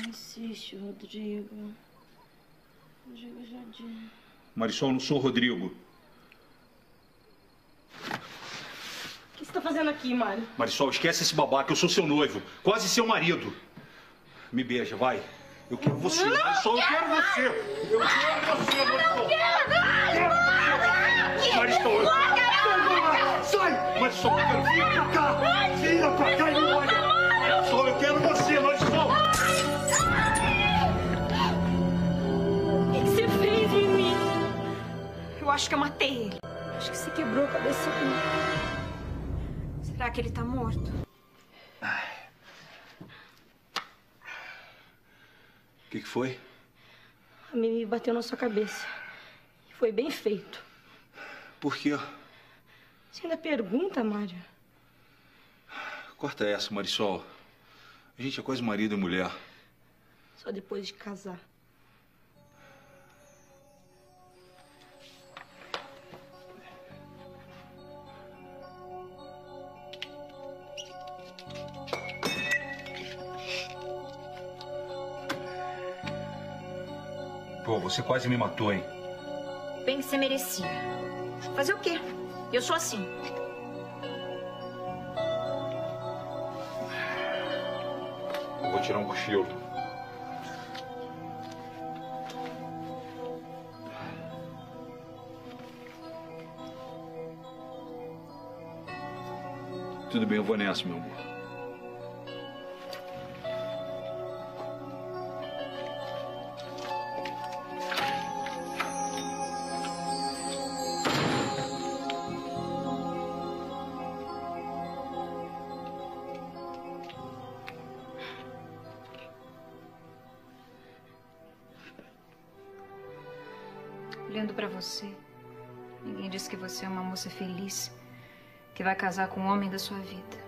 insiste, Rodrigo. Rodrigo Jardim. Marisol, eu não sou o Rodrigo. O que você tá fazendo aqui, Mário? Marisol, esquece esse babaca, eu sou seu noivo. Quase seu marido. Me beija, vai. Eu quero você. Não Marisol, eu quero você. Eu quero você, Marisol. Marisol, eu... Sai! Marisol, eu quero... Vira acho que eu matei ele. Acho que você quebrou a cabeça comigo. Será que ele tá morto? O que, que foi? A Mimi bateu na sua cabeça. E Foi bem feito. Por quê? Você ainda pergunta, Mário? Corta essa, Marisol. A gente é quase marido e mulher. Só depois de casar. Pô, você quase me matou, hein? Bem que você merecia. Fazer o quê? Eu sou assim. Eu vou tirar um cochilo. Tudo bem, eu vou nessa, meu amor. Olhando pra você, ninguém disse que você é uma moça feliz que vai casar com o homem da sua vida.